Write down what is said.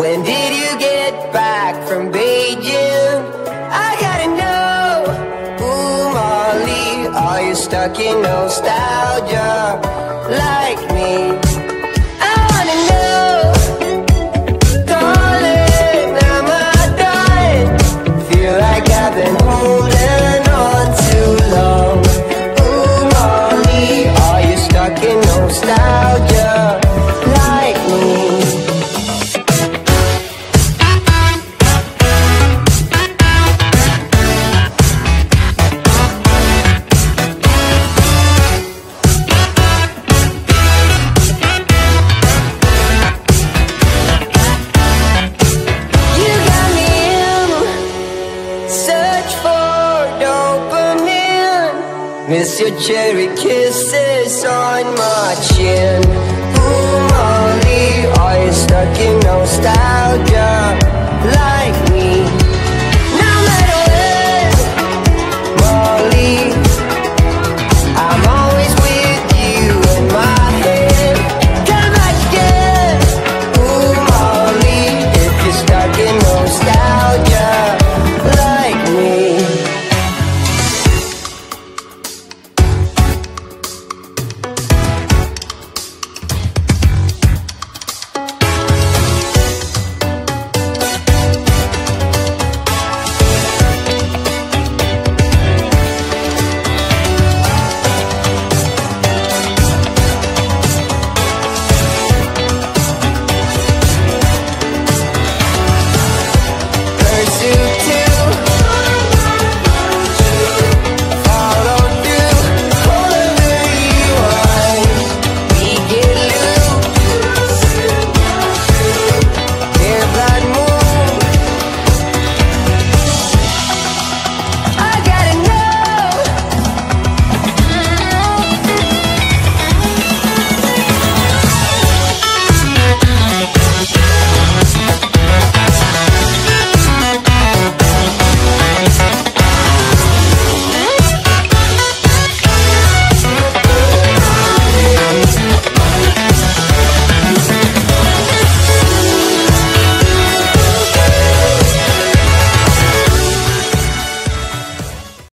When did you get back from Beijing? I gotta know. Ooh, Molly, are you stuck in nostalgia like me? I wanna know. Darling, am I? Feel like I've been holding on too long. Ooh, Molly, are you stuck in nostalgia Miss your cherry kisses on my chin. Ooh, Molly, are you stuck in nostalgia